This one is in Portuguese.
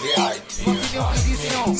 Opinião